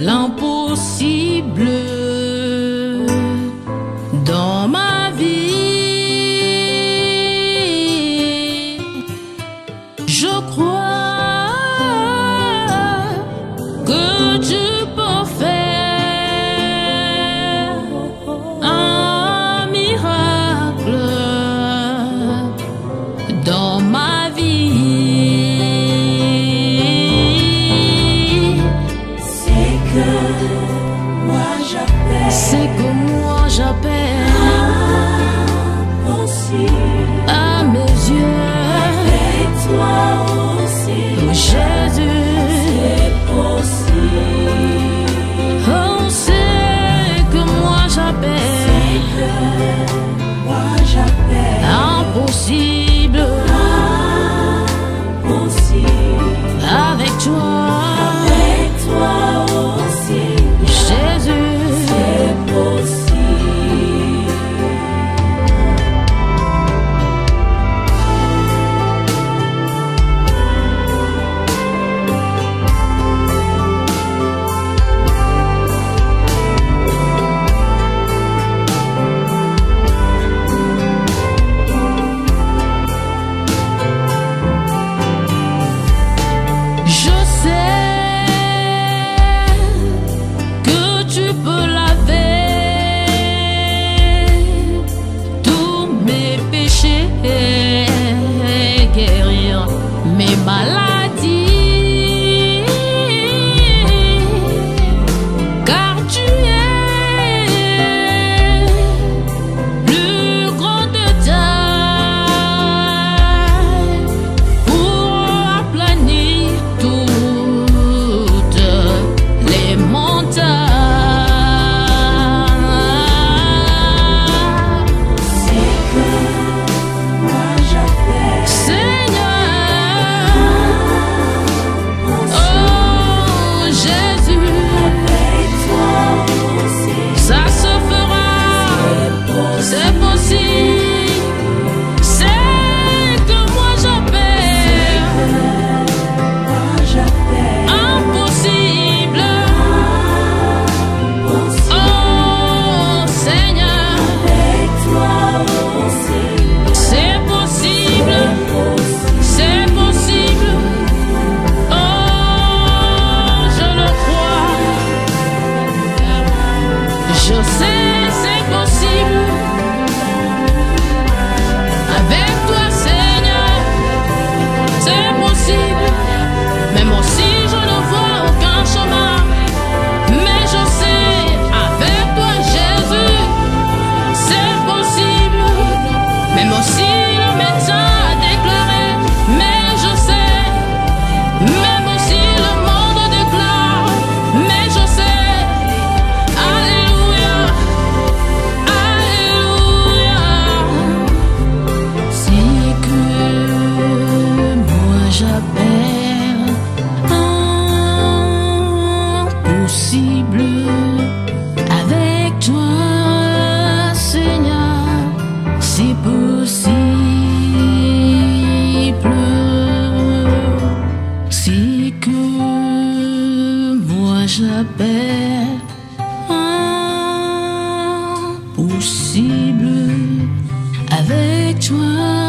l'impossible. C'est que moi j'appelle. C'est que moi j'appelle à mes yeux. Toi aussi. Jésus. c'est possible. Oh, c'est que moi j'appelle você a possible Avec toi Seigneur é possível. impossible avec toi.